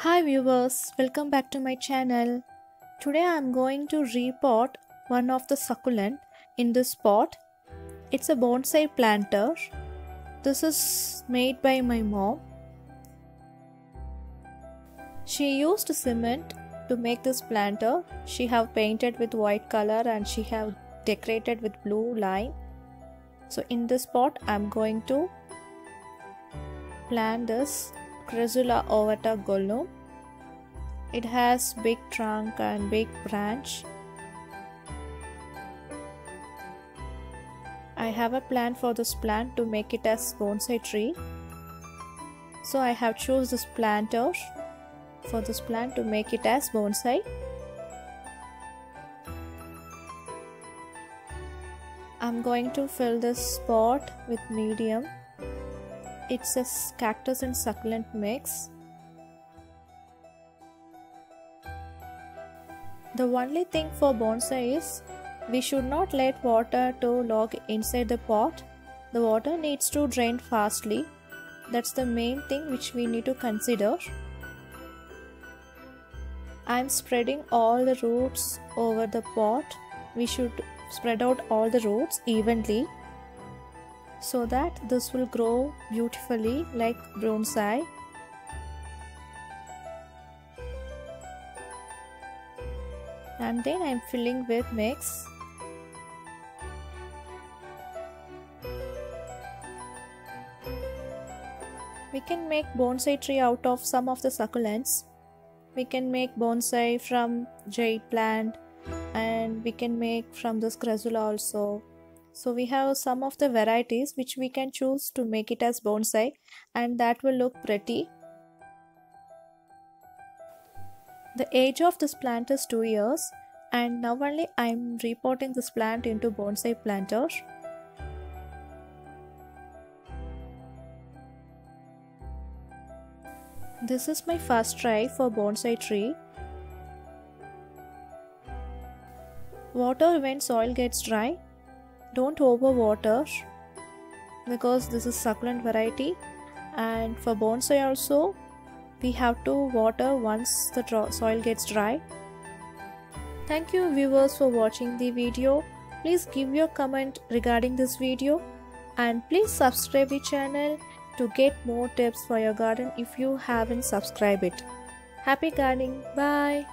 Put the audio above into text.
Hi viewers, welcome back to my channel. Today I am going to repot one of the succulent in this pot. It's a bonsai planter. This is made by my mom. She used cement to make this planter. She have painted with white color and she have decorated with blue line. So in this pot I am going to plant this Crassula ovata Gollum. It has big trunk and big branch. I have a plan for this plant to make it as bonsai tree. So I have chose this planter for this plant to make it as bonsai. I'm going to fill this pot with medium it's a cactus and succulent mix. The only thing for bonsai is we should not let water to log inside the pot. The water needs to drain fastly. That's the main thing which we need to consider. I'm spreading all the roots over the pot. We should spread out all the roots evenly so that this will grow beautifully like bonsai. And then I'm filling with mix. We can make bonsai tree out of some of the succulents. We can make bonsai from jade plant and we can make from this crassula also so we have some of the varieties which we can choose to make it as bonsai and that will look pretty. The age of this plant is 2 years and now only I am repotting this plant into bonsai planter. This is my first try for bonsai tree. Water when soil gets dry don't over water because this is succulent variety. And for bonsai also we have to water once the soil gets dry. Thank you viewers for watching the video. Please give your comment regarding this video. And please subscribe the channel to get more tips for your garden if you haven't subscribed it. Happy gardening. Bye